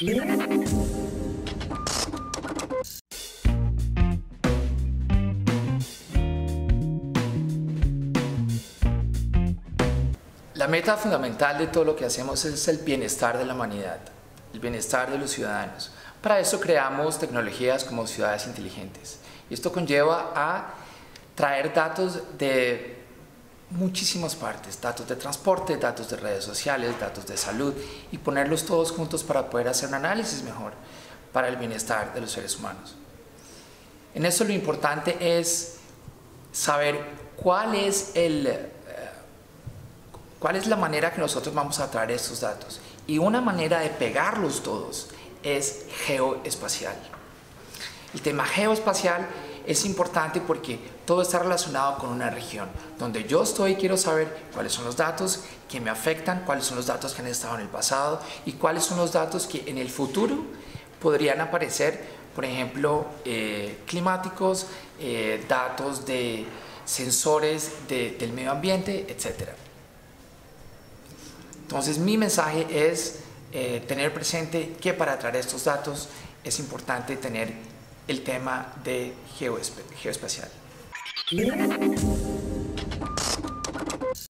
La meta fundamental de todo lo que hacemos es el bienestar de la humanidad, el bienestar de los ciudadanos. Para eso creamos tecnologías como ciudades inteligentes. Esto conlleva a traer datos de muchísimas partes, datos de transporte, datos de redes sociales, datos de salud y ponerlos todos juntos para poder hacer un análisis mejor para el bienestar de los seres humanos. En eso lo importante es saber cuál es el ¿Cuál es la manera que nosotros vamos a traer estos datos? Y una manera de pegarlos todos es geoespacial. El tema geoespacial es importante porque todo está relacionado con una región. Donde yo estoy quiero saber cuáles son los datos que me afectan, cuáles son los datos que han estado en el pasado y cuáles son los datos que en el futuro podrían aparecer, por ejemplo, eh, climáticos, eh, datos de sensores del medio ambiente, etcétera. Entonces mi mensaje es eh, tener presente que para traer estos datos es importante tener el tema de geoespacial.